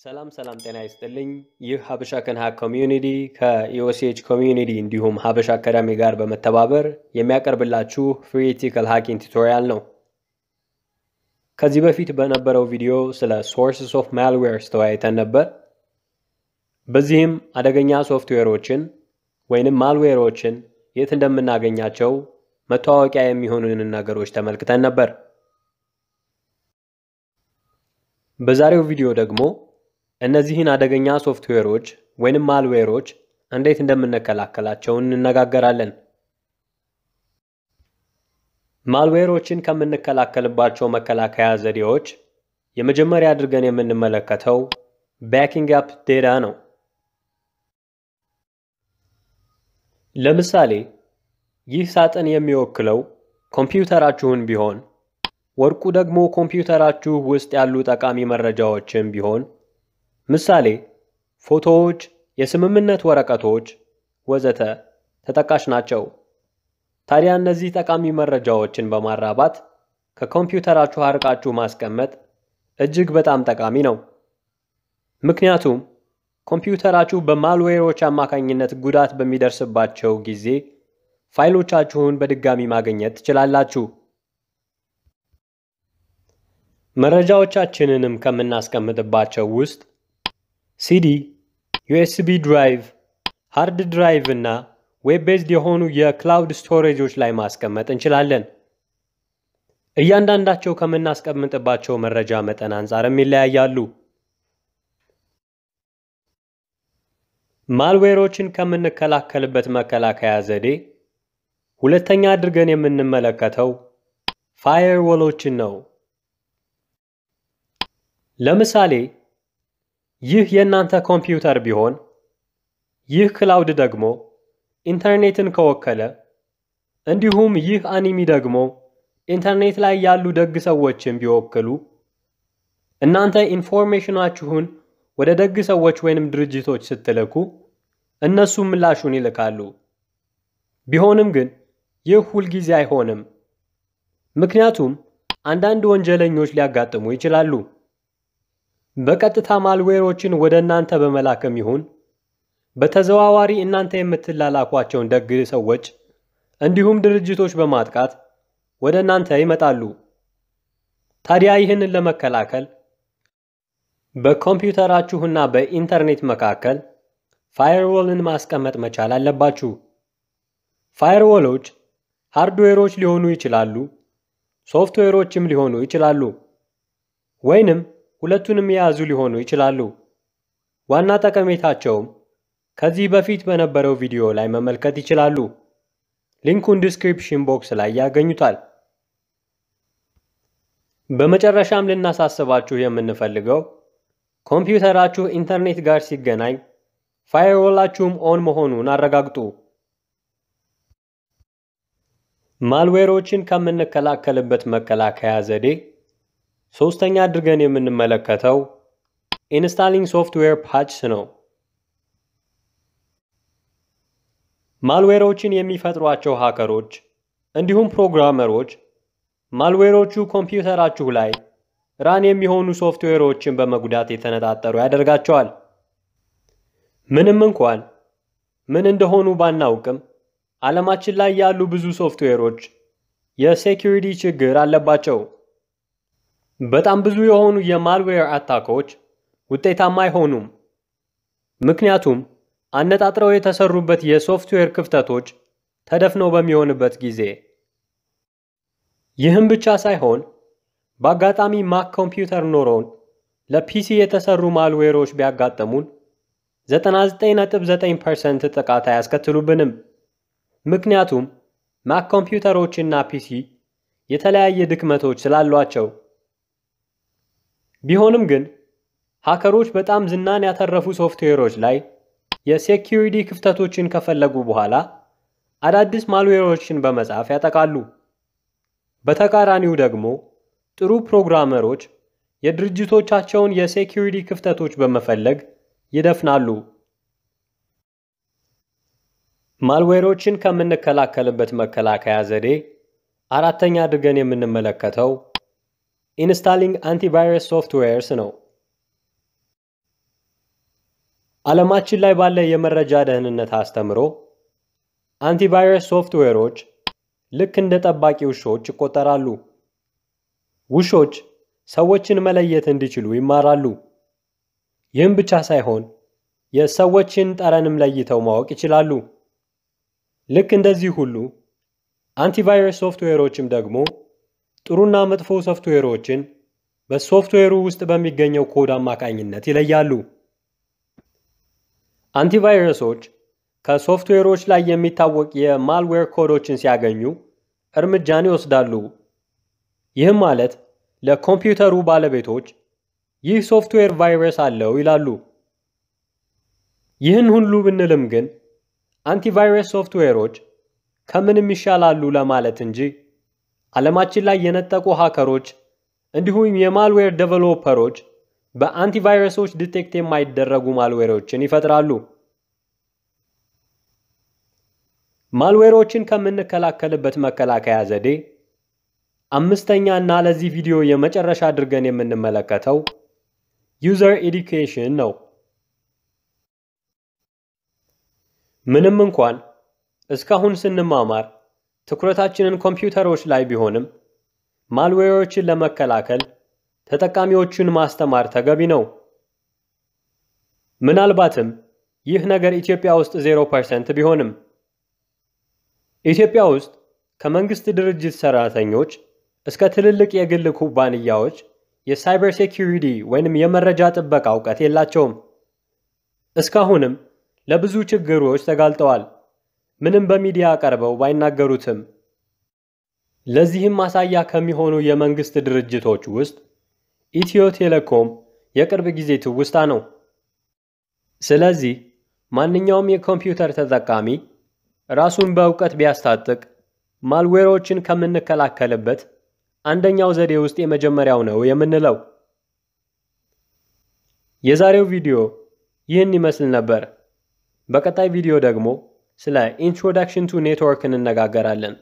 ሰላም ሰላም፣ ጤና ይስጥልኝ። ይህ ሀበሻ hack community ከኢኦሲኤች community እንዲሁም ሀበሻ አካዳሚ ጋር በመተባበር የሚያቀርብላችሁ free ethical hacking tutorial ነው። ከዚህ በፊት በነበረው ቪዲዮ ስለ sources of malwares ተወያይተን ነበር። በዚህም አደገኛ ሶፍትዌሮችን ወይንም ማልዌሮችን የት እንደምናገኛቸው መተዋወቂያ የሚሆኑንን ነገሮች ተመልክተን ነበር። በዛሬው ቪዲዮ ደግሞ እነዚህን አደገኛ ሶፍትዌሮች ወይንም ማልዌሮች እንዴት እንደምንከላከላቸው እንነጋገራለን። ማልዌሮችን ከምንከላከልባቸው መከላከያ ዘዴዎች የመጀመሪያ አድርገን የምንመለከተው backing up data ነው። ለምሳሌ ይህ ሳጥን የሚወክለው ኮምፒውተራችሁን ቢሆን ወርቁ ደግሞ ኮምፒውተራችሁ ውስጥ ያሉ ጠቃሚ መረጃዎችን ቢሆን ምሳሌ ፎቶዎች፣ የስምምነት ወረቀቶች ወዘተ ተጠቃሽ ናቸው። ታዲያ እነዚህ ጠቃሚ መረጃዎችን በማራባት ከኮምፒውተራችሁ አርቃችሁ ማስቀመጥ እጅግ በጣም ጠቃሚ ነው። ምክንያቱም ኮምፒውተራችሁ በማልዌሮች አማካኝነት ጉዳት በሚደርስባቸው ጊዜ ፋይሎቻችሁን በድጋሚ ማግኘት ትችላላችሁ። መረጃዎቻችንንም ከምናስቀምጥባቸው ውስጥ ሲዲ፣ USB drive፣ hard drive እና web based የሆኑ የ cloud ስቶሬጆች ላይ ማስቀመጥ እንችላለን። እያንዳንዳቸው ከምናስቀምጥባቸው መረጃ መጠን አንጻርም ይለያያሉ። ማልዌሮችን ከምንከላከልበት መከላከያ ዘዴ ሁለተኛ አድርገን የምንመለከተው ፋየርዎሎችን ነው። ለምሳሌ ይህ የእናንተ ኮምፒውተር ቢሆን ይህ cloud ደግሞ ኢንተርኔትን ከወከለ እንዲሁም ይህ አኒሚ ደግሞ ኢንተርኔት ላይ ያሉ ደግ ሰዎችን ቢወክሉ እናንተ ኢንፎርሜሽናችሁን ወደ ደግ ሰዎች ወይንም ድርጅቶች ስትልኩ እነሱ ምላሹን ይልካሉ። ቢሆንም ግን ይህ ሁልጊዜ አይሆንም። ምክንያቱም አንዳንድ ወንጀለኞች ሊያጋጥሙ ይችላሉ። በቀጥታ ማልዌሮችን ወደ እናንተ በመላክም ይሁን በተዘዋዋሪ እናንተ የምትላላኳቸውን ደግ ሰዎች እንዲሁም ድርጅቶች በማጥቃት ወደ እናንተ ይመጣሉ። ታዲያ ይህንን ለመከላከል በኮምፒውተራችሁና በኢንተርኔት መካከል ፋየርዎልን ማስቀመጥ መቻል አለባችሁ። ፋየርዎሎች ሃርድዌሮች ሊሆኑ ይችላሉ፣ ሶፍትዌሮችም ሊሆኑ ይችላሉ፣ ወይንም ሁለቱንም የያዙ ሊሆኑ ይችላሉ። ዋና ጠቀሜታቸውም ከዚህ በፊት በነበረው ቪዲዮ ላይ መመልከት ይችላሉ። ሊንኩን description box ላይ ያገኙታል። በመጨረሻም ልናሳስባችሁ የምንፈልገው ኮምፒውተራችሁ ኢንተርኔት ጋር ሲገናኝ ፋየርዎላችሁም on መሆኑን አረጋግጡ። ማልዌሮችን ከምንከላከልበት መከላከያ ዘዴ ሶስተኛ አድርገን የምንመለከተው installing software patches ነው። ማልዌሮችን የሚፈጥሯቸው ሃከሮች እንዲሁም ፕሮግራመሮች ማልዌሮቹ ኮምፒውተራችሁ ላይ run የሚሆኑ ሶፍትዌሮችን በመጉዳት የተነጣጠሩ ያደርጋቸዋል። ምንም እንኳን ምን እንደሆኑ ባናውቅም ዓለማችን ላይ ያሉ ብዙ ሶፍትዌሮች የ security ችግር አለባቸው። በጣም ብዙ የሆኑ የ malware አታኮች ውጤታማ አይሆኑም። ምክንያቱም አነጣጥረው የተሰሩበት የሶፍትዌር ክፍተቶች ተደፍነው በሚሆንበት ጊዜ። ይህም ብቻ ሳይሆን በአጋጣሚ ማክ ኮምፒውተር ኖሮን ለ PC የተሰሩ ማልዌሮች ቢያጋጥሙን 99.9% ጥቃት አያስከትሉብንም። ምክንያቱም ማክ ኮምፒውተሮችና PC የተለያየ ድክመቶች ስላሏቸው። ቢሆንም ግን ሃከሮች በጣም ዝናን ያተረፉ ሶፍትዌሮች ላይ የሴኪሪቲ ክፍተቶችን ከፈለጉ በኋላ አዳዲስ ማልዌሮችን በመጻፍ ያጠቃሉ። በተቃራኒው ደግሞ ጥሩ ፕሮግራመሮች የድርጅቶቻቸውን የሴኪሪቲ ክፍተቶች በመፈለግ ይደፍናሉ። ማልዌሮችን ከምንከላከልበት መከላከያ ዘዴ አራተኛ አድርገን የምንመለከተው installing antivirus softwares ነው። ዓለማችን ላይ ባለ የመረጃ ደህንነት አስተምሮ አንቲቫይረስ ሶፍትዌሮች ልክ እንደ ጠባቂ ውሾች ይቆጠራሉ። ውሾች ሰዎችን መለየት እንዲችሉ ይማራሉ። ይህም ብቻ ሳይሆን የሰዎችን ጠረንም ለይተው ማወቅ ይችላሉ። ልክ እንደዚህ ሁሉ antivirus ሶፍትዌሮችም ደግሞ ጥሩና መጥፎ ሶፍትዌሮችን በሶፍትዌሩ ውስጥ በሚገኘው ኮድ አማካኝነት ይለያሉ። አንቲቫይረሶች ከሶፍትዌሮች ላይ የሚታወቅ የ malware ኮዶችን ሲያገኙ እርምጃን ይወስዳሉ። ይህም ማለት ለኮምፒውተሩ ባለቤቶች ይህ ሶፍትዌር ቫይረስ አለው ይላሉ። ይህን ሁሉ ብንልም ግን antivirus ሶፍትዌሮች ከምንም ይሻላሉ ለማለት እንጂ ዓለማችን ላይ የመጠቁ ሃከሮች እንዲሁም የ malware ዴቨሎፐሮች በአንቲቫይረሶች detect የማይደረጉ ማልዌሮችን ይፈጥራሉ። ማልዌሮችን ከምንከላከልበት መከላከያ ዘዴ አምስተኛ እና ለዚህ ቪዲዮ የመጨረሻ አድርገን የምንመለከተው user education ነው። ምንም እንኳን እስካሁን ስንማማር ትኩረታችንን ኮምፒውተሮች ላይ ቢሆንም ማልዌሮችን ለመከላከል ተጠቃሚዎቹን ማስተማር ተገቢ ነው። ምናልባትም ይህ ነገር ኢትዮጵያ ውስጥ 0% ቢሆንም ኢትዮጵያ ውስጥ ከመንግስት ድርጅት ሰራተኞች እስከ ትልልቅ የግል ኩባንያዎች የሳይበር ሴኪሪቲ ወይንም የመረጃ ጥበቃ እውቀት የላቸውም። እስካሁንም ለብዙ ችግሮች ተጋልጠዋል፣ ምንም በሚዲያ ቀርበው ባይናገሩትም። ለዚህም ማሳያ ከሚሆኑ የመንግስት ድርጅቶች ውስጥ ኢትዮ ቴሌኮም የቅርብ ጊዜ ትውስታ ነው። ስለዚህ ማንኛውም የኮምፒውተር ተጠቃሚ ራሱን በእውቀት ቢያስታጥቅ ማልዌሮችን ከምንከላከልበት አንደኛው ዘዴ ውስጥ የመጀመሪያው ነው የምንለው። የዛሬው ቪዲዮ ይህን ይመስል ነበር። በቀጣይ ቪዲዮ ደግሞ ስለ introduction to network እንነጋገራለን።